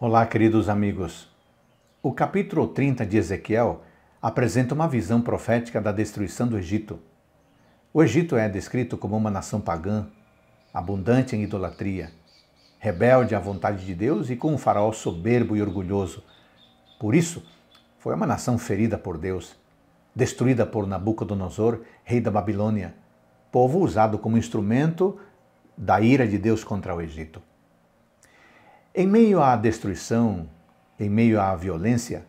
Olá, queridos amigos. O capítulo 30 de Ezequiel apresenta uma visão profética da destruição do Egito. O Egito é descrito como uma nação pagã, abundante em idolatria, rebelde à vontade de Deus e com um faraó soberbo e orgulhoso. Por isso, foi uma nação ferida por Deus, destruída por Nabucodonosor, rei da Babilônia, povo usado como instrumento da ira de Deus contra o Egito. Em meio à destruição, em meio à violência,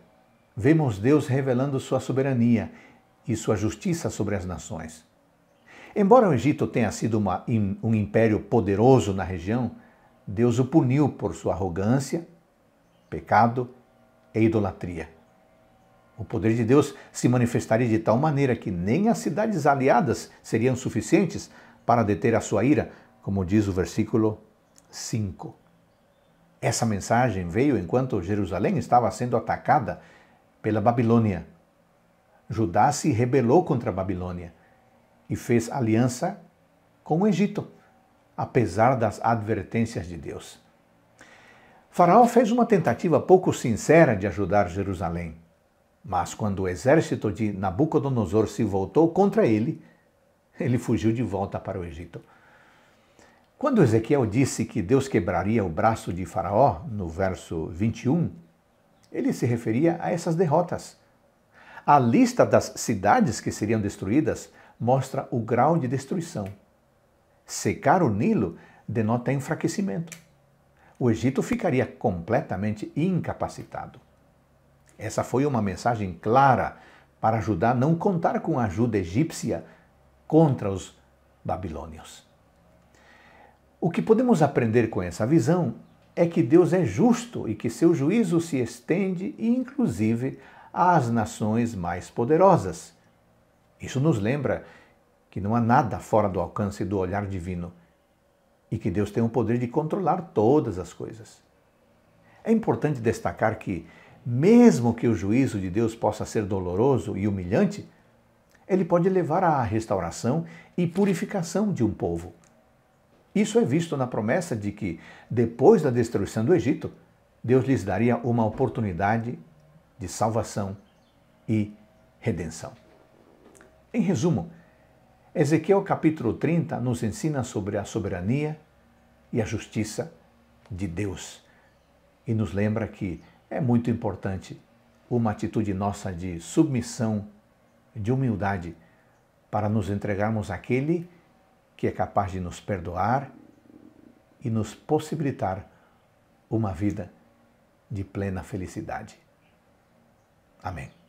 vemos Deus revelando sua soberania e sua justiça sobre as nações. Embora o Egito tenha sido uma, um império poderoso na região, Deus o puniu por sua arrogância, pecado e idolatria. O poder de Deus se manifestaria de tal maneira que nem as cidades aliadas seriam suficientes para deter a sua ira, como diz o versículo 5. Essa mensagem veio enquanto Jerusalém estava sendo atacada pela Babilônia. Judá se rebelou contra a Babilônia e fez aliança com o Egito, apesar das advertências de Deus. Faraó fez uma tentativa pouco sincera de ajudar Jerusalém, mas quando o exército de Nabucodonosor se voltou contra ele, ele fugiu de volta para o Egito. Quando Ezequiel disse que Deus quebraria o braço de Faraó, no verso 21, ele se referia a essas derrotas. A lista das cidades que seriam destruídas mostra o grau de destruição. Secar o Nilo denota enfraquecimento. O Egito ficaria completamente incapacitado. Essa foi uma mensagem clara para ajudar a não contar com a ajuda egípcia contra os babilônios. O que podemos aprender com essa visão é que Deus é justo e que seu juízo se estende, inclusive, às nações mais poderosas. Isso nos lembra que não há nada fora do alcance do olhar divino e que Deus tem o poder de controlar todas as coisas. É importante destacar que, mesmo que o juízo de Deus possa ser doloroso e humilhante, ele pode levar à restauração e purificação de um povo. Isso é visto na promessa de que, depois da destruição do Egito, Deus lhes daria uma oportunidade de salvação e redenção. Em resumo, Ezequiel capítulo 30 nos ensina sobre a soberania e a justiça de Deus e nos lembra que é muito importante uma atitude nossa de submissão, de humildade, para nos entregarmos àquele que é capaz de nos perdoar e nos possibilitar uma vida de plena felicidade. Amém.